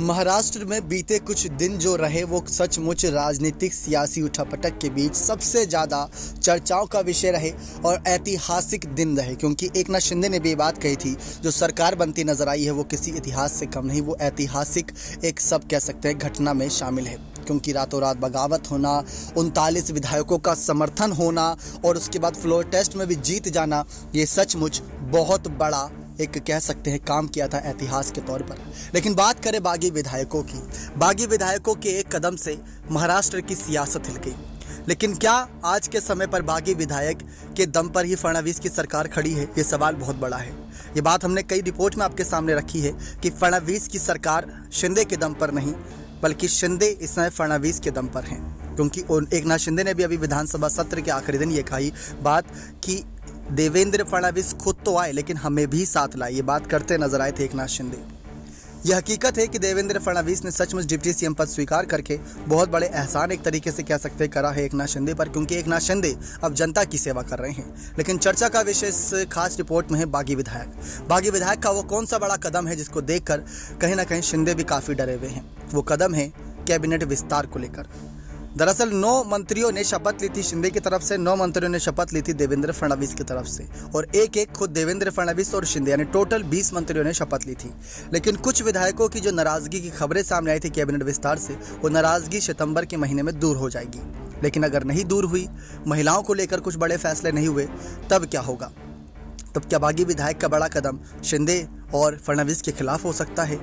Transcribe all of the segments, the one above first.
महाराष्ट्र में बीते कुछ दिन जो रहे, वो सचमुच राजनीतिक सियासी उठापटक के बीच सबसे ज़्यादा चर्चाओं का विषय रहे और ऐतिहासिक दिन रहे, क्योंकि एक नाथ शिंदे ने भी बात कही थी, जो सरकार बनती नज़र आई है, वो किसी इतिहास से कम नहीं, वो ऐतिहासिक एक सब कह सकते हैं घटना में शामिल है। क्योंकि रातों रात बगावत होना, उनतालीस विधायकों का समर्थन होना और उसके बाद फ्लोर टेस्ट में भी जीत जाना, ये सचमुच बहुत बड़ा एक कह सकते हैं काम किया था इतिहास के तौर पर। लेकिन बात करें बागी विधायकों की। बागी विधायकों के एक कदम से महाराष्ट्र की सियासत हिल गई। लेकिन क्या आज के समय पर बागी विधायक के दम पर ही फडणवीस की सरकार खड़ी है? ये सवाल बहुत बड़ा है। ये बात हमने कई रिपोर्ट में आपके सामने रखी है कि फडणवीस की सरकार शिंदे के दम पर नहीं, बल्कि शिंदे इस समय फडणवीस के दम पर हैं। क्योंकि एक नाथ शिंदे ने भी अभी विधानसभा सत्र के आखिरी दिन ये कही बात कि देवेंद्र फडणवीस खुद तो आए, लेकिन हमें भी साथ लाए। ये बात करते नज़र आए थे एक नाथ शिंदे। यह हकीकत है कि देवेंद्र फडणवीस ने सचमुच डिप्टी सीएम पद स्वीकार करके बहुत बड़े एहसान एक तरीके से कह सकते करा है एक नाथ शिंदे पर, क्योंकि एक नाथ शिंदे अब जनता की सेवा कर रहे हैं। लेकिन चर्चा का विषय इस खास रिपोर्ट में है बागी विधायक। बागी विधायक का वो कौन सा बड़ा कदम है जिसको देखकर कहीं ना कहीं शिंदे भी काफ़ी डरे हुए हैं? वो कदम है कैबिनेट विस्तार को लेकर। दरअसल नौ मंत्रियों ने शपथ ली थी शिंदे की तरफ़ से, नौ मंत्रियों ने शपथ ली थी देवेंद्र फडणवीस की तरफ़ से, और एक एक खुद देवेंद्र फडणवीस और शिंदे, यानी टोटल बीस मंत्रियों ने शपथ ली थी। लेकिन कुछ विधायकों की जो नाराज़गी की खबरें सामने आई थी कैबिनेट विस्तार से, वो नाराज़गी सितंबर के महीने में दूर हो जाएगी। लेकिन अगर नहीं दूर हुई, महिलाओं को लेकर कुछ बड़े फैसले नहीं हुए, तब क्या होगा? तब क्या बागी विधायक का बड़ा कदम शिंदे और फडणवीस के खिलाफ हो सकता है?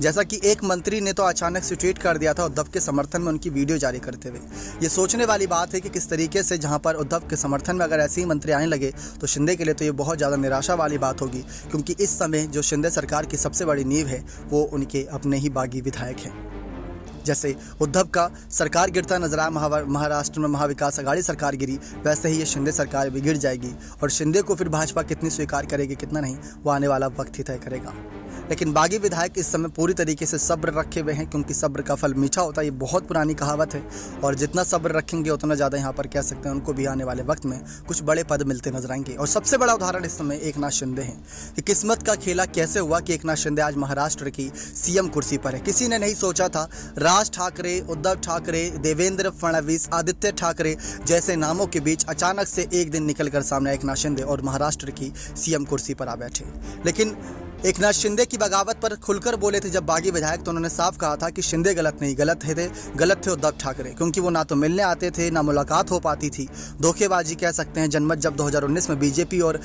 जैसा कि एक मंत्री ने तो अचानक से ट्वीट कर दिया था उद्धव के समर्थन में उनकी वीडियो जारी करते हुए। ये सोचने वाली बात है कि किस तरीके से जहाँ पर उद्धव के समर्थन में अगर ऐसे ही मंत्री आने लगे तो शिंदे के लिए तो ये बहुत ज़्यादा निराशा वाली बात होगी, क्योंकि इस समय जो शिंदे सरकार की सबसे बड़ी नींव है, वो उनके अपने ही बागी विधायक हैं। जैसे उद्धव का सरकार गिरता नज़र आया महाराष्ट्र में महाविकास अघाड़ी सरकार गिरी वैसे ही ये शिंदे सरकार भी गिर जाएगी। और शिंदे को फिर भाजपा कितनी स्वीकार करेगी, कितना नहीं, वो आने वाला वक्त ही तय करेगा। लेकिन बागी विधायक इस समय पूरी तरीके से सब्र रखे हुए हैं क्योंकि सब्र का फल मीठा होता है। ये बहुत पुरानी कहावत है और जितना सब्र रखेंगे, उतना ज़्यादा यहाँ पर कह सकते हैं, उनको भी आने वाले वक्त में कुछ बड़े पद मिलते नज़र आएँगे। और सबसे बड़ा उदाहरण इस समय एक नाथ शिंदे हैं कि किस्मत का खेला कैसे हुआ कि एक नाथ शिंदे आज महाराष्ट्र की सीएम कुर्सी पर है। किसी ने नहीं सोचा था, राज ठाकरे, उद्धव ठाकरे, देवेंद्र फडणवीस, आदित्य ठाकरे जैसे नामों के बीच अचानक से एक दिन निकलकर सामने एक नाथ शिंदे और महाराष्ट्र की सीएम कुर्सी पर आ बैठे। लेकिन एक नाथ शिंदे की बगावत पर खुलकर बोले थे जब बागी विधायक तो उन्होंने साफ़ कहा था कि शिंदे गलत नहीं गलत थे, थे गलत थे उद्धव ठाकरे क्योंकि वो ना तो मिलने आते थे ना मुलाकात हो पाती थी। धोखेबाजी कह सकते हैं जनमत जब 2019 में बीजेपी और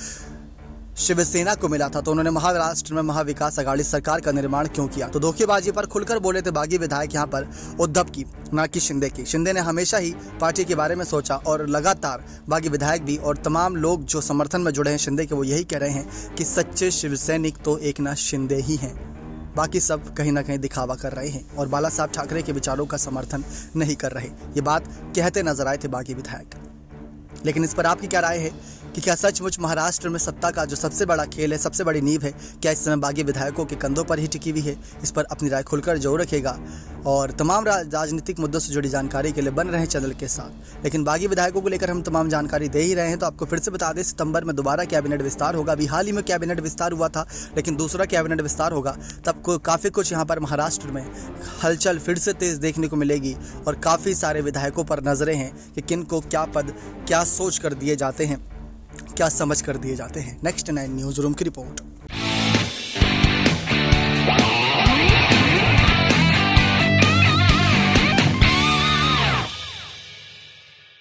शिवसेना को मिला था तो उन्होंने महाराष्ट्र में महाविकास अघाड़ी सरकार का निर्माण क्यों किया? तो धोखेबाजी पर खुलकर बोले थे बागी विधायक यहाँ पर उद्धव की, न कि शिंदे की। शिंदे ने हमेशा ही पार्टी के बारे में सोचा और लगातार बागी विधायक भी और तमाम लोग जो समर्थन में जुड़े हैं शिंदे के, वो यही कह रहे हैं कि सच्चे शिवसैनिक तो एक शिंदे ही हैं। बाकी सब कहीं ना कहीं दिखावा कर रहे हैं और बाला साहब ठाकरे के विचारों का समर्थन नहीं कर रहे। ये बात कहते नज़र आए थे बागी विधायक। लेकिन इस पर आपकी क्या राय है कि क्या सचमुच महाराष्ट्र में सत्ता का जो सबसे बड़ा खेल है, सबसे बड़ी नींव है, क्या इस समय बागी विधायकों के कंधों पर ही टिकी हुई है? इस पर अपनी राय खुलकर ज़रूर रखेगा और तमाम राजनीतिक मुद्दों से जुड़ी जानकारी के लिए बन रहे चैनल के साथ। लेकिन बागी विधायकों को लेकर हम तमाम जानकारी दे ही रहे हैं तो आपको फिर से बता दें, सितंबर में दोबारा कैबिनेट विस्तार होगा। अभी हाल ही में कैबिनेट विस्तार हुआ था, लेकिन दूसरा कैबिनेट विस्तार होगा, तब को काफ़ी कुछ यहाँ पर महाराष्ट्र में हलचल फिर से तेज देखने को मिलेगी। और काफ़ी सारे विधायकों पर नज़रें हैं कि किन को क्या पद, क्या सोच कर दिए जाते हैं, क्या समझ कर दिए जाते हैं? नेक्स्ट नाइन न्यूज़ रूम की रिपोर्ट